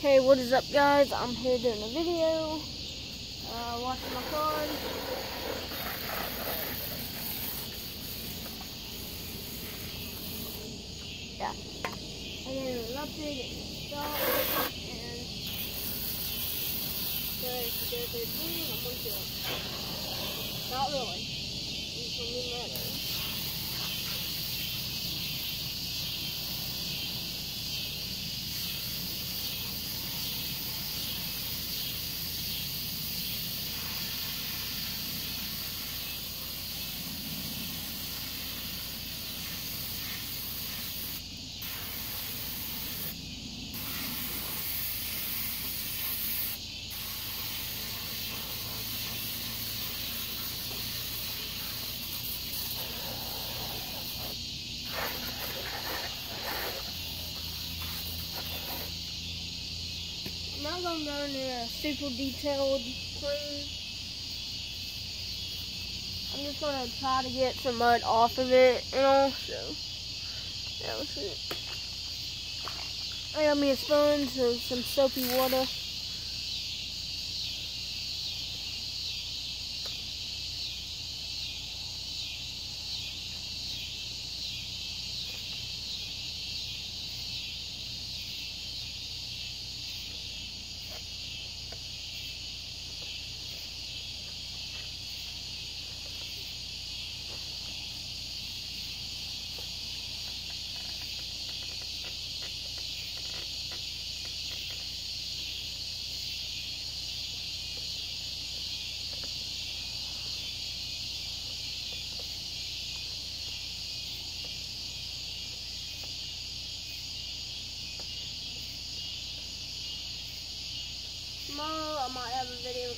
Okay, what is up guys? I'm here doing a video. Uh, washing my car. Yeah. And then it erupted, it and so if you go through I'm kill it. Not really. It's gonna be murder. I'm gonna go into a super detailed clean. I'm just gonna try to get some mud off of it, and know, so that was it. I got me a sponge and some soapy water.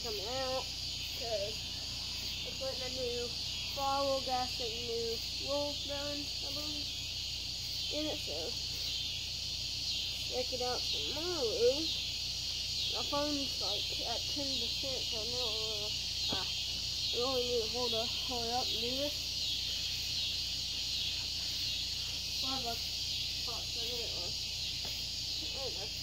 Coming out because they're putting a new follow gas and new wolf gun, I believe, in it, so check it out tomorrow. My phone's like at 10%, so I know uh, I really need to hold, up, hold up and do this. Well, I thought so anyway. There we go.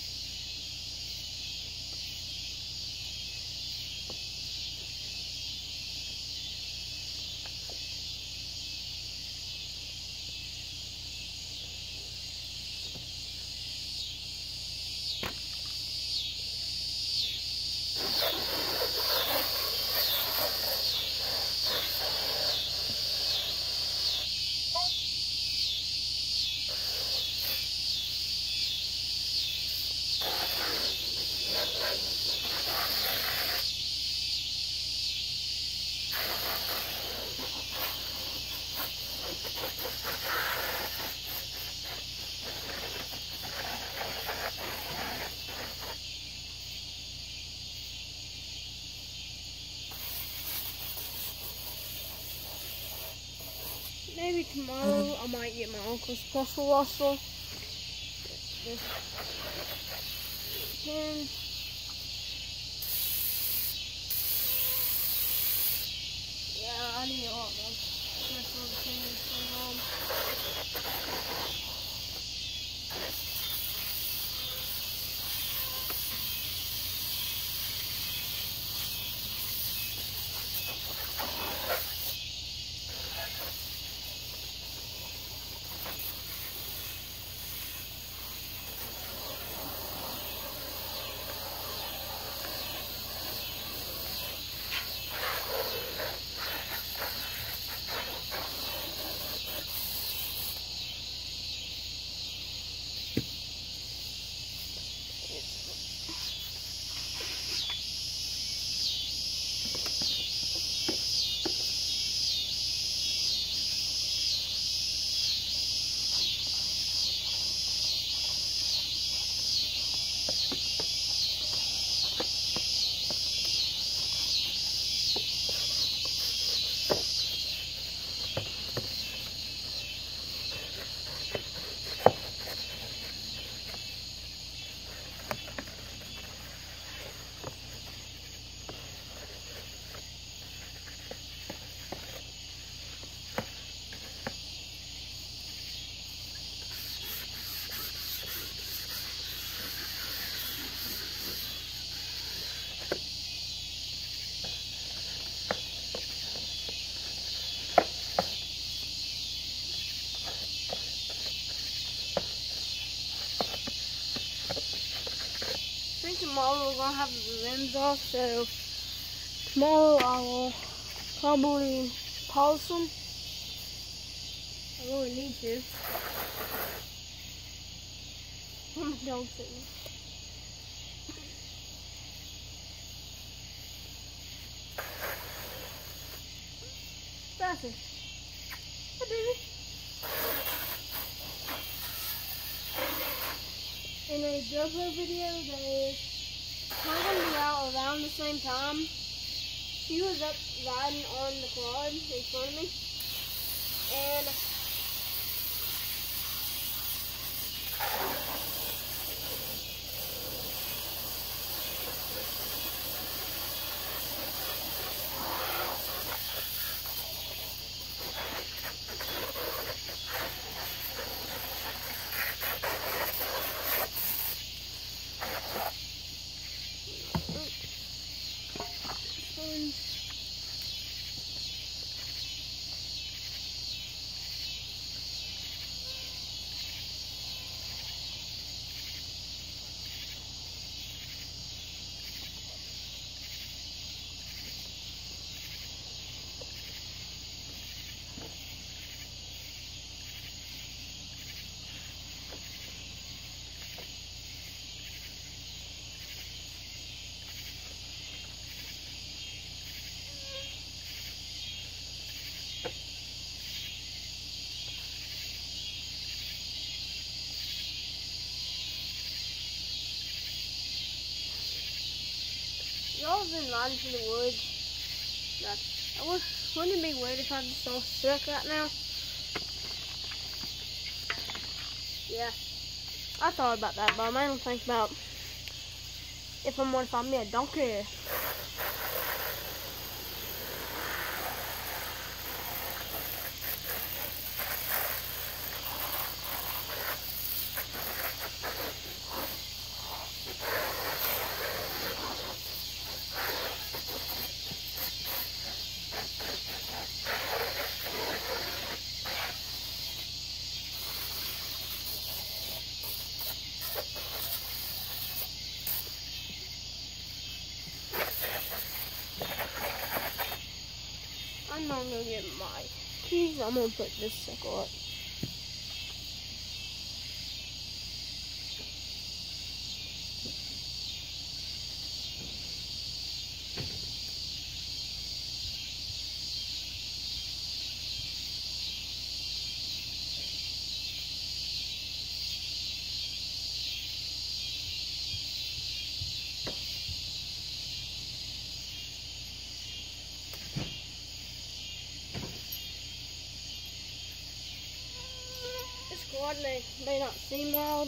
Maybe tomorrow I might get my uncle's pressure washer. Yeah, I need a lot of. Gonna have the rims off, so tomorrow I will probably polish them. I really need to. I'm dog sitting. That's it. Hey, baby. in a GoPro video that is kind of out around the same time. She was up riding on the quad in front of me. And Have been riding through the woods. I would, wouldn't it be weird if I just saw sick right now? Yeah. I thought about that, but I don't think about if I'm going to find me a donkey. I'm not gonna get my keys. I'm gonna put this sucker up. quad may, may not seem loud,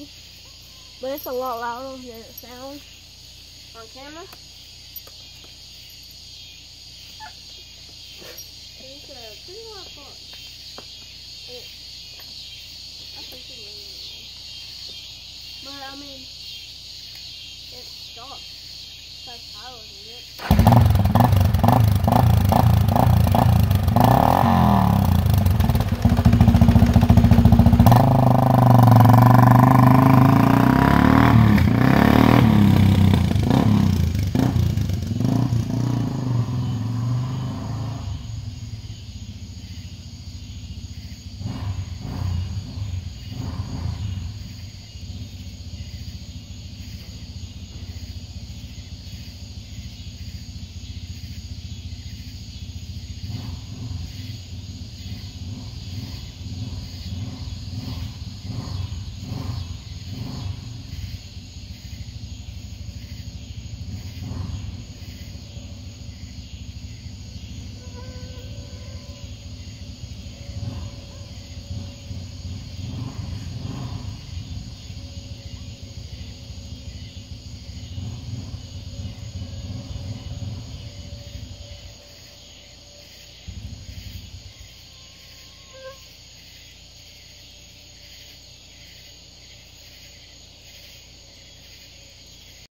but it's a lot louder than it sounds on camera. It's pretty lot of fun. It, I think it's really But I mean, it. It's like power, isn't it?